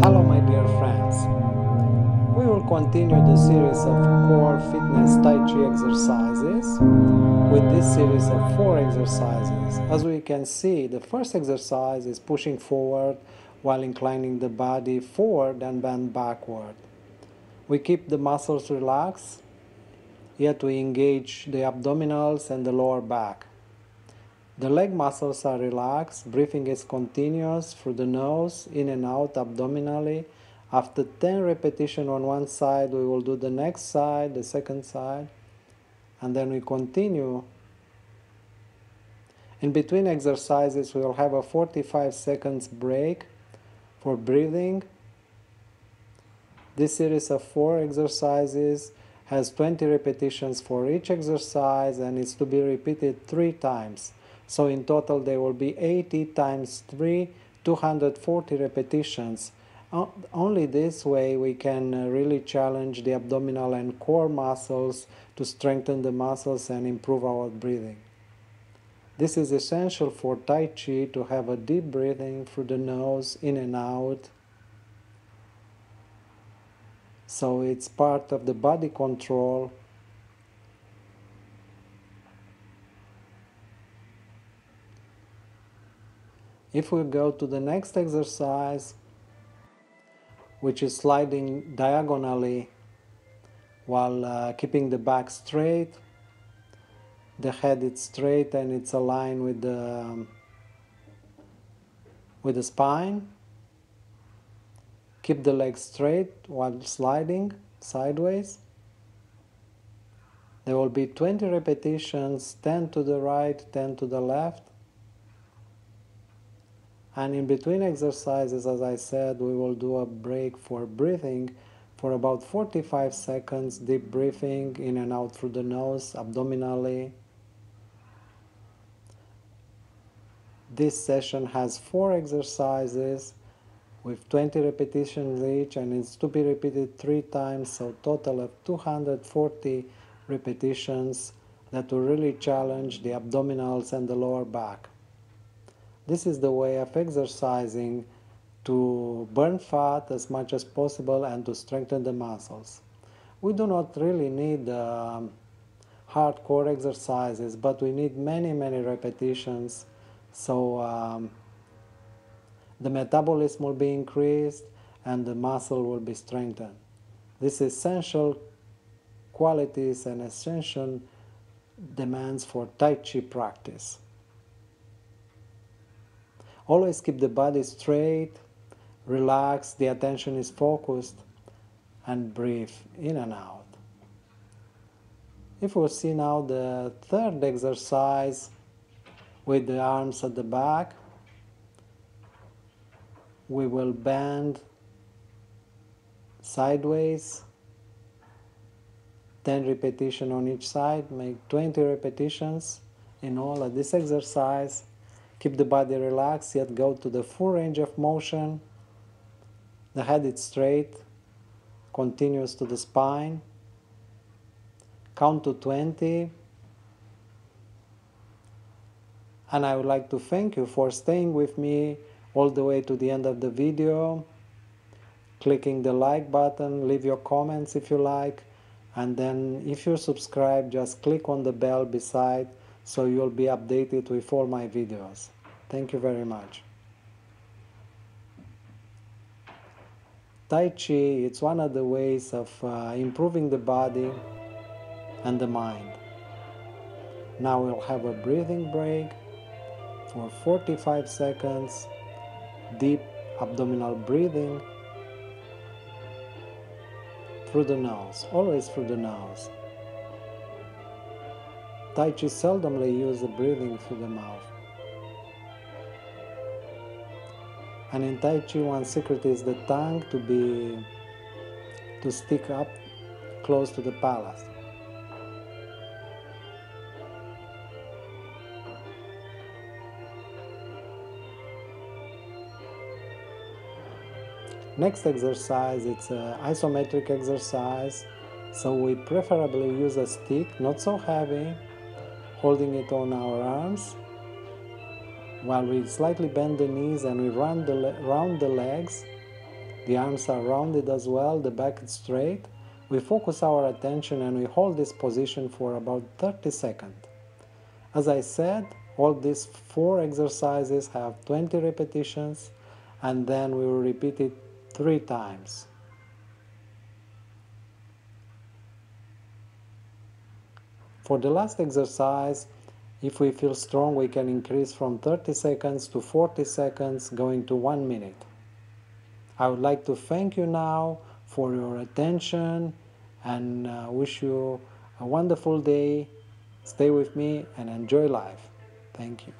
Hello, my dear friends. We will continue the series of core fitness Tai Chi exercises with this series of four exercises. As we can see, the first exercise is pushing forward while inclining the body forward and bend backward. We keep the muscles relaxed, yet we engage the abdominals and the lower back. The leg muscles are relaxed, breathing is continuous through the nose, in and out abdominally. After 10 repetitions on one side, we will do the next side, the second side, and then we continue. In between exercises, we will have a 45 seconds break for breathing. This series of four exercises has 20 repetitions for each exercise and is to be repeated three times. So in total there will be 80 times 3, 240 repetitions. Only this way we can uh, really challenge the abdominal and core muscles to strengthen the muscles and improve our breathing. This is essential for Tai Chi to have a deep breathing through the nose, in and out. So it's part of the body control If we go to the next exercise, which is sliding diagonally while uh, keeping the back straight, the head is straight and it's aligned with the um, with the spine. Keep the legs straight while sliding sideways. There will be 20 repetitions, 10 to the right, 10 to the left. And in between exercises, as I said, we will do a break for breathing for about 45 seconds, deep breathing in and out through the nose, abdominally. This session has four exercises with 20 repetitions each and it's to be repeated three times, so total of 240 repetitions that will really challenge the abdominals and the lower back. This is the way of exercising to burn fat as much as possible and to strengthen the muscles. We do not really need um, hardcore exercises, but we need many, many repetitions so um, the metabolism will be increased and the muscle will be strengthened. This essential qualities and essential demands for Tai Chi practice. Always keep the body straight, relax, the attention is focused, and breathe in and out. If we see now the third exercise with the arms at the back, we will bend sideways 10 repetitions on each side make 20 repetitions in all of this exercise Keep the body relaxed, yet go to the full range of motion. The head is straight, continuous to the spine. Count to 20. And I would like to thank you for staying with me all the way to the end of the video, clicking the like button, leave your comments if you like, and then if you subscribe, just click on the bell beside so you'll be updated with all my videos. Thank you very much. Tai Chi, it's one of the ways of uh, improving the body and the mind. Now we'll have a breathing break for 45 seconds, deep abdominal breathing through the nose, always through the nose. Tai Chi seldomly use the breathing through the mouth. And in Tai Chi, one secret is the tongue to be to stick up close to the palate. Next exercise, it's an isometric exercise. So we preferably use a stick, not so heavy, holding it on our arms while we slightly bend the knees and we run the round the legs The arms are rounded as well, the back is straight. We focus our attention and we hold this position for about 30 seconds. As I said, all these four exercises have 20 repetitions and then we will repeat it three times. For the last exercise, if we feel strong, we can increase from 30 seconds to 40 seconds, going to one minute. I would like to thank you now for your attention and uh, wish you a wonderful day. Stay with me and enjoy life. Thank you.